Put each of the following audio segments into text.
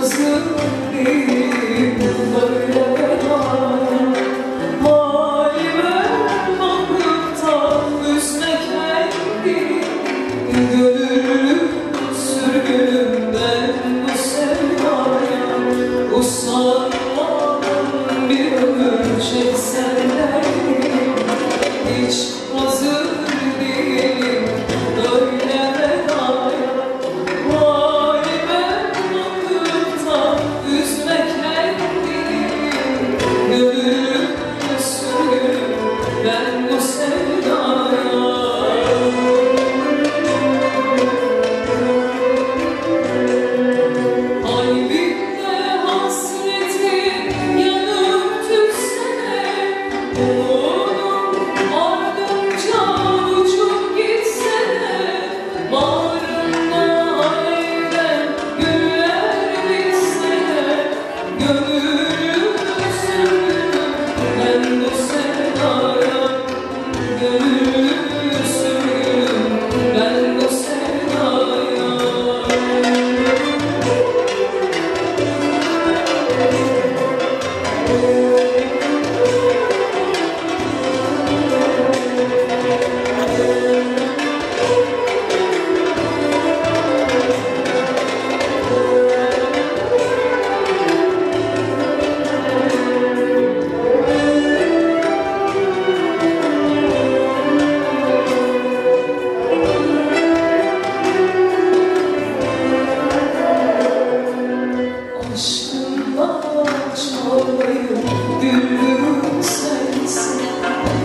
você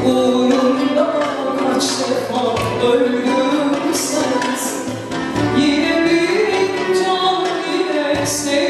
Uğrunda kaç defa öldüm sensin. Yine bir can yine sen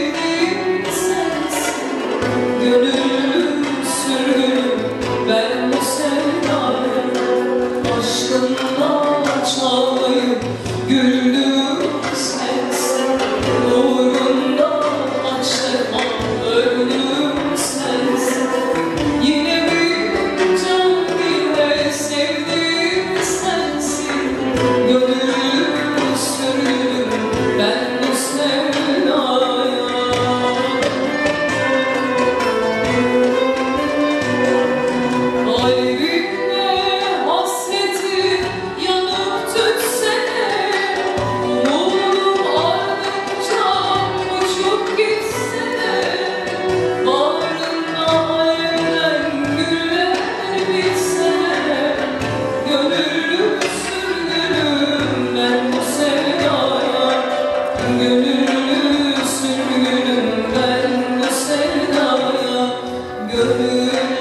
Deus.